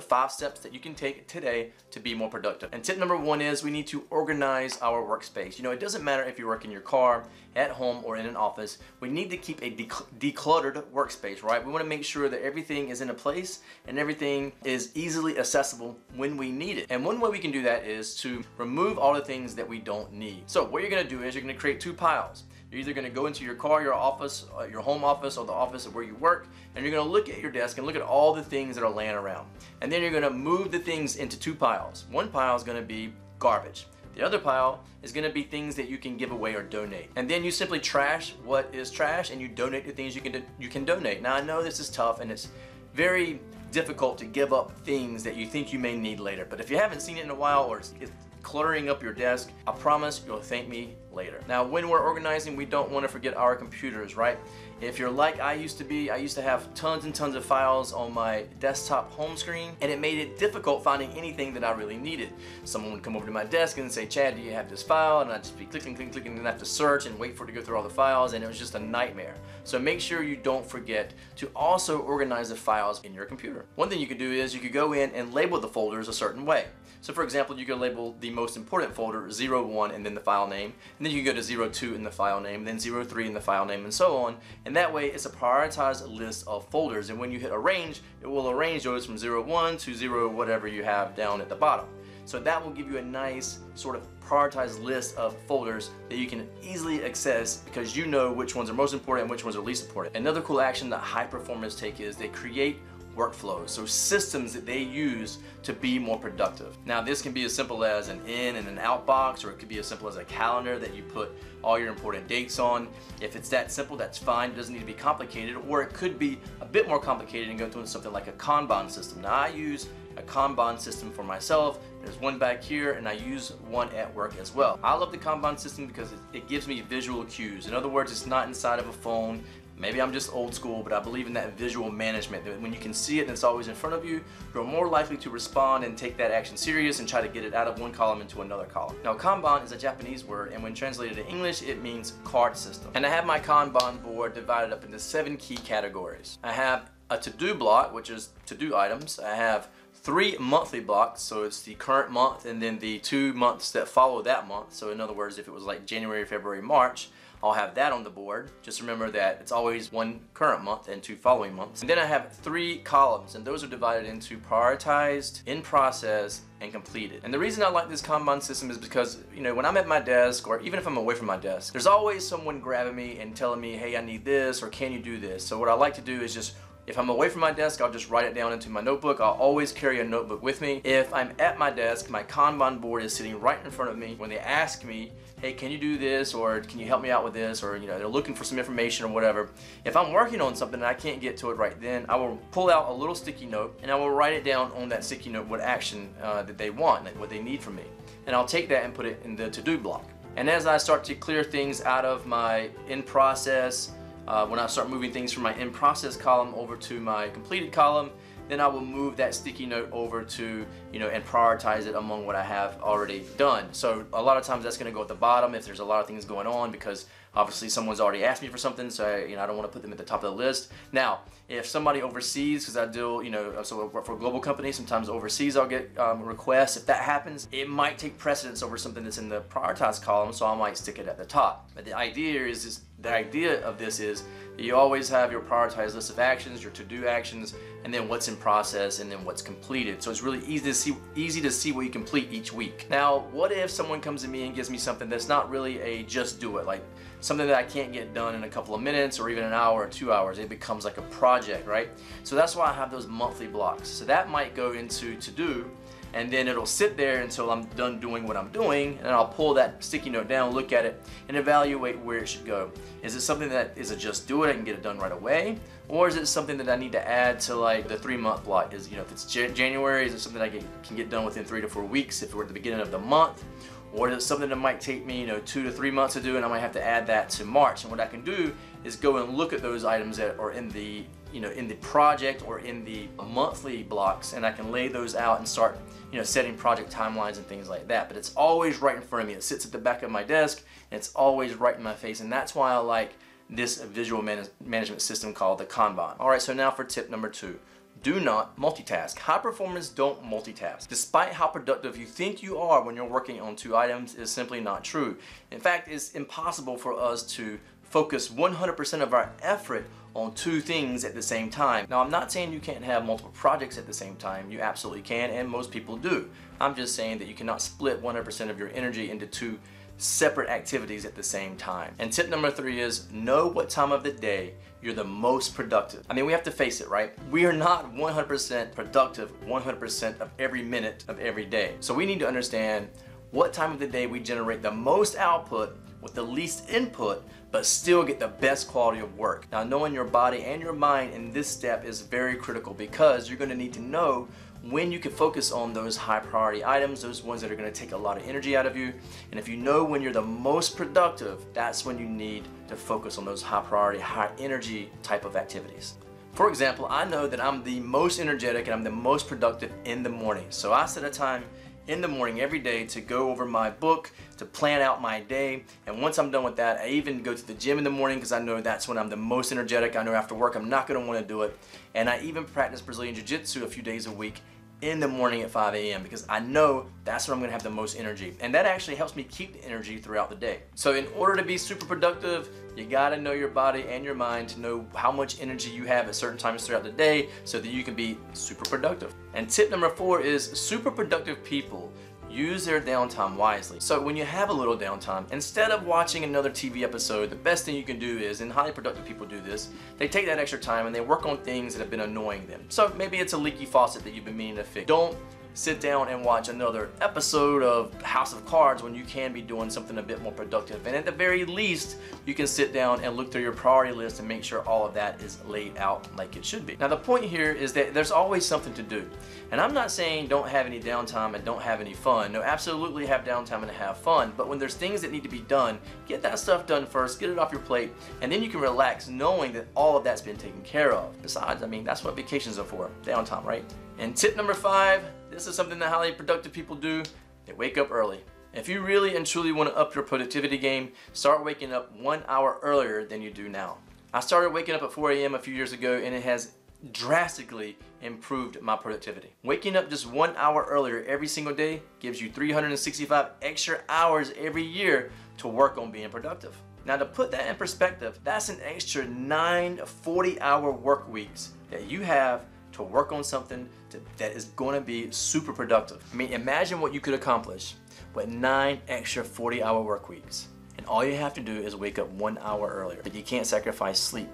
five steps that you can take today to be more productive. And tip number one is we need to organize our workspace. You know, it doesn't matter if you work in your car, at home, or in an office. We need to keep a decluttered workspace, right? We want to make sure that everything is in a place and everything is easily accessible when we need it. And one way we can do that is to remove all the things that we don't need. So what you're going to do is you're going to create two piles. You're either going to go into your car, your office, uh, your home office, or the office of where you work, and you're going to look at your desk and look at all the things that are laying around. And then you're going to move the things into two piles. One pile is going to be garbage. The other pile is going to be things that you can give away or donate. And then you simply trash what is trash and you donate the things you can you can donate. Now I know this is tough and it's very difficult to give up things that you think you may need later. But if you haven't seen it in a while or it's, it's cluttering up your desk, I promise you'll thank me later. Now, when we're organizing, we don't want to forget our computers, right? If you're like I used to be, I used to have tons and tons of files on my desktop home screen, and it made it difficult finding anything that I really needed. Someone would come over to my desk and say, Chad, do you have this file? And I'd just be clicking, clicking, clicking, and I'd have to search and wait for it to go through all the files, and it was just a nightmare. So make sure you don't forget to also organize the files in your computer. One thing you could do is you could go in and label the folders a certain way. So for example, you could label the most important folder 01 and then the file name, and then you can go to 02 in the file name, then 03 in the file name, and so on. And that way, it's a prioritized list of folders. And when you hit arrange, it will arrange those from 01 to 0 whatever you have down at the bottom. So that will give you a nice sort of prioritized list of folders that you can easily access because you know which ones are most important and which ones are least important. Another cool action that high performers take is they create workflows, so systems that they use to be more productive. Now this can be as simple as an in and an out box or it could be as simple as a calendar that you put all your important dates on. If it's that simple, that's fine. It doesn't need to be complicated or it could be a bit more complicated and go through something like a Kanban system. Now I use a Kanban system for myself. There's one back here and I use one at work as well. I love the Kanban system because it, it gives me visual cues. In other words, it's not inside of a phone. Maybe I'm just old school, but I believe in that visual management. That when you can see it and it's always in front of you, you're more likely to respond and take that action serious and try to get it out of one column into another column. Now, Kanban is a Japanese word, and when translated to English, it means card system. And I have my Kanban board divided up into seven key categories. I have a to-do block, which is to-do items. I have three monthly blocks, so it's the current month and then the two months that follow that month. So in other words, if it was like January, February, March, I'll have that on the board. Just remember that it's always one current month and two following months. And then I have three columns and those are divided into prioritized, in process, and completed. And the reason I like this Kanban system is because, you know, when I'm at my desk or even if I'm away from my desk, there's always someone grabbing me and telling me, hey, I need this or can you do this? So what I like to do is just if I'm away from my desk, I'll just write it down into my notebook. I'll always carry a notebook with me. If I'm at my desk, my Kanban board is sitting right in front of me. When they ask me, hey, can you do this? Or can you help me out with this? Or, you know, they're looking for some information or whatever. If I'm working on something and I can't get to it right then, I will pull out a little sticky note and I will write it down on that sticky note what action uh, that they want, like what they need from me. And I'll take that and put it in the to-do block. And as I start to clear things out of my in process, uh, when I start moving things from my in process column over to my completed column, then I will move that sticky note over to, you know, and prioritize it among what I have already done. So a lot of times that's gonna go at the bottom if there's a lot of things going on because obviously someone's already asked me for something, so I, you know, I don't wanna put them at the top of the list. Now, if somebody overseas, because I deal, you know, so for a global company, sometimes overseas I'll get um, requests. If that happens, it might take precedence over something that's in the prioritize column, so I might stick it at the top. But the idea is, is the idea of this is you always have your prioritized list of actions, your to-do actions, and then what's in process and then what's completed. So it's really easy to see easy to see what you complete each week. Now, what if someone comes to me and gives me something that's not really a just do it, like something that I can't get done in a couple of minutes or even an hour or two hours. It becomes like a project, right? So that's why I have those monthly blocks. So that might go into to do and then it'll sit there until I'm done doing what I'm doing and I'll pull that sticky note down, look at it, and evaluate where it should go. Is it something that is a just do it, I can get it done right away? Or is it something that I need to add to like the three month block? Is, you know, if it's January, is it something I can, get done within three to four weeks if we're at the beginning of the month? Or is it something that might take me, you know, two to three months to do and I might have to add that to March? And what I can do is go and look at those items that are in the, you know, in the project or in the monthly blocks and I can lay those out and start you know, setting project timelines and things like that. But it's always right in front of me. It sits at the back of my desk and it's always right in my face. And that's why I like this visual man management system called the Kanban. All right, so now for tip number two. do not multitask. High performers don't multitask. Despite how productive you think you are when you're working on two items is simply not true. In fact, it's impossible for us to focus 100% of our effort on two things at the same time. Now, I'm not saying you can't have multiple projects at the same time. You absolutely can, and most people do. I'm just saying that you cannot split 100% of your energy into two separate activities at the same time. And tip number three is know what time of the day you're the most productive. I mean, we have to face it, right? We are not 100% productive 100% of every minute of every day. So we need to understand what time of the day we generate the most output with the least input but still get the best quality of work. Now knowing your body and your mind in this step is very critical because you're going to need to know when you can focus on those high priority items, those ones that are going to take a lot of energy out of you. And if you know when you're the most productive, that's when you need to focus on those high priority, high energy type of activities. For example, I know that I'm the most energetic and I'm the most productive in the morning. So I set a time in the morning every day to go over my book, to plan out my day. And once I'm done with that, I even go to the gym in the morning because I know that's when I'm the most energetic. I know after work I'm not going to want to do it. And I even practice Brazilian Jiu Jitsu a few days a week in the morning at 5 a.m. because I know that's when I'm gonna have the most energy. And that actually helps me keep the energy throughout the day. So in order to be super productive, you gotta know your body and your mind to know how much energy you have at certain times throughout the day so that you can be super productive. And tip number four is super productive people use their downtime wisely. So when you have a little downtime, instead of watching another TV episode, the best thing you can do is, and highly productive people do this, they take that extra time and they work on things that have been annoying them. So maybe it's a leaky faucet that you've been meaning to fix. Don't sit down and watch another episode of House of Cards when you can be doing something a bit more productive. And at the very least, you can sit down and look through your priority list and make sure all of that is laid out like it should be. Now the point here is that there's always something to do. And I'm not saying don't have any downtime and don't have any fun. No, absolutely have downtime and have fun. But when there's things that need to be done, get that stuff done first, get it off your plate, and then you can relax knowing that all of that's been taken care of. Besides, I mean, that's what vacations are for, downtime, right? And tip number five, this is something that highly productive people do. They wake up early. If you really and truly want to up your productivity game, start waking up one hour earlier than you do now. I started waking up at 4 a.m. a few years ago and it has drastically improved my productivity. Waking up just one hour earlier every single day gives you 365 extra hours every year to work on being productive. Now to put that in perspective, that's an extra nine 40 hour work weeks that you have to work on something to, that is going to be super productive. I mean, imagine what you could accomplish with nine extra 40 hour work weeks. And all you have to do is wake up one hour earlier. But you can't sacrifice sleep.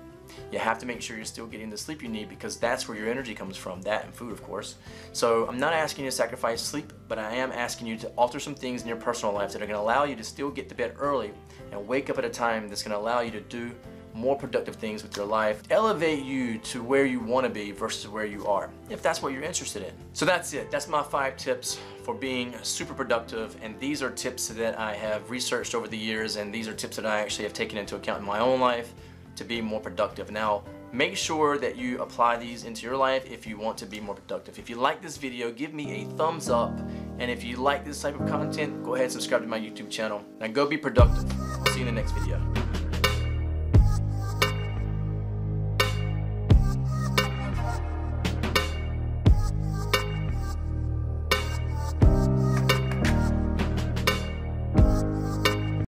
You have to make sure you're still getting the sleep you need because that's where your energy comes from, that and food, of course. So I'm not asking you to sacrifice sleep, but I am asking you to alter some things in your personal life that are going to allow you to still get to bed early and wake up at a time that's going to allow you to do more productive things with your life, elevate you to where you want to be versus where you are, if that's what you're interested in. So that's it. That's my five tips for being super productive. And these are tips that I have researched over the years, and these are tips that I actually have taken into account in my own life to be more productive. Now, make sure that you apply these into your life if you want to be more productive. If you like this video, give me a thumbs up. And if you like this type of content, go ahead and subscribe to my YouTube channel. Now go be productive. I'll see you in the next video.